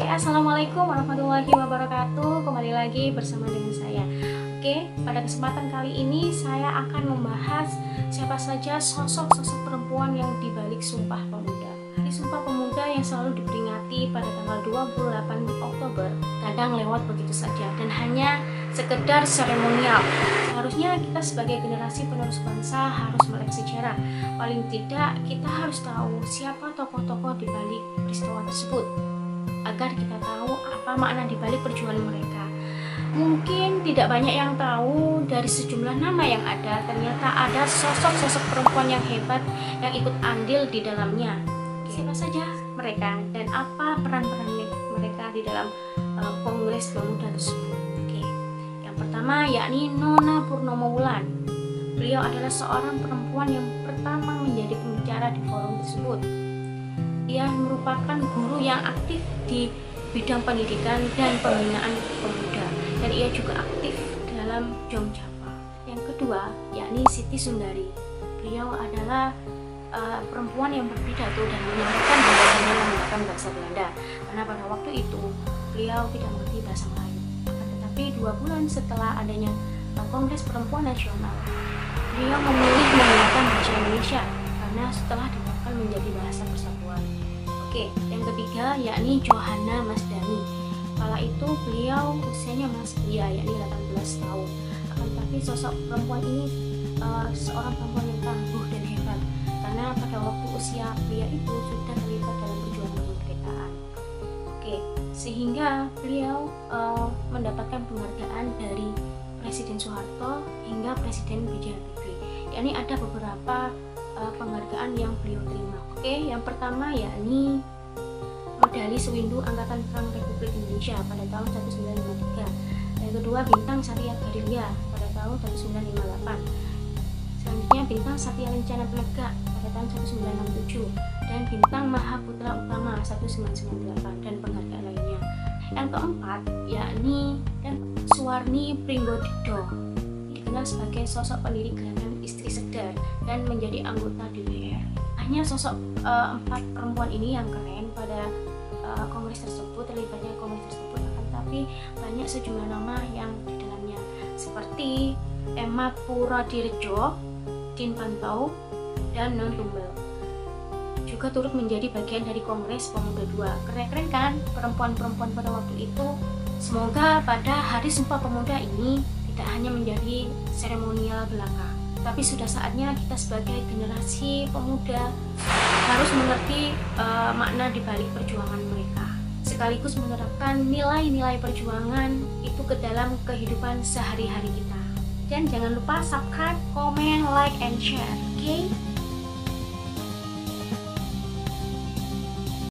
Oke, Assalamualaikum warahmatullahi wabarakatuh. Kembali lagi bersama dengan saya. Oke, pada kesempatan kali ini saya akan membahas siapa saja sosok-sosok perempuan yang dibalik Sumpah Pemuda. Hari Sumpah Pemuda yang selalu diperingati pada tanggal 28 Oktober Kadang lewat begitu saja dan hanya sekedar seremonial. Seharusnya kita sebagai generasi penerus bangsa harus melek sejarah. Paling tidak kita harus tahu siapa tokoh-tokoh dibalik peristiwa tersebut agar kita tahu apa makna dibalik perjuangan mereka. Mungkin tidak banyak yang tahu dari sejumlah nama yang ada, ternyata ada sosok-sosok perempuan yang hebat yang ikut andil di dalamnya. Siapa saja mereka dan apa peran-peran mereka di dalam uh, Kongres Pemuda tersebut. Oke. Yang pertama yakni Nona Purnomo Wulan. Beliau adalah seorang perempuan yang pertama menjadi pembicara di forum tersebut merupakan guru yang aktif di bidang pendidikan dan pembinaan pemuda dan ia juga aktif dalam Jongjapa. Yang kedua yakni Siti Sundari. Beliau adalah uh, perempuan yang berpidato dan menyampaikan bahwasanya menggunakan bahasa Belanda karena pada waktu itu beliau tidak mengerti bahasa Melayu. Tetapi dua bulan setelah adanya uh, Kongres Perempuan Nasional, beliau memilih menggunakan bahasa Indonesia karena setelah ditetapkan menjadi bahasa persatuan. Oke, yang ketiga yakni Johanna Masdani. Kala itu beliau usianya masih belia, yakni 18 tahun. Akan tetapi sosok perempuan ini uh, seorang perempuan yang tangguh dan hebat karena pada waktu usia pria itu sudah terlibat dalam perjuangan kemerdekaan. Oke, sehingga beliau uh, mendapatkan penghargaan dari Presiden Soeharto hingga Presiden B.J. Habibie. yakni ada beberapa uh, penghargaan yang beliau terima. Oke, yang pertama yakni medali Sewindu Angkatan Perang Republik Indonesia pada tahun 1953. Yang kedua bintang Satya Garuda pada tahun 1958. Selanjutnya bintang Satya Lencana Penegak pada tahun 1967 dan bintang Mahaputra Utama 1998 dan penghargaan lainnya. Yang keempat yakni dan Suwarni Pringgodikdo dikenal sebagai sosok pendiri gerakan istri sedar dan menjadi anggota DPR hanya sosok uh, empat perempuan ini yang keren pada uh, kongres tersebut terlibatnya kongres tersebut akan tapi banyak sejumlah nama yang di dalamnya seperti Emma Puradirejo, Din Pantau, dan Non Tumbel juga turut menjadi bagian dari Kongres Pemuda II. Keren-keren kan perempuan-perempuan pada waktu itu? Semoga pada Hari Sumpah Pemuda ini tidak hanya menjadi seremonial belaka, tapi sudah saatnya kita sebagai generasi pemuda harus mengerti uh, makna dibalik perjuangan mereka sekaligus menerapkan nilai-nilai perjuangan itu ke dalam kehidupan sehari-hari kita dan jangan lupa subscribe, comment, like, and share oke okay?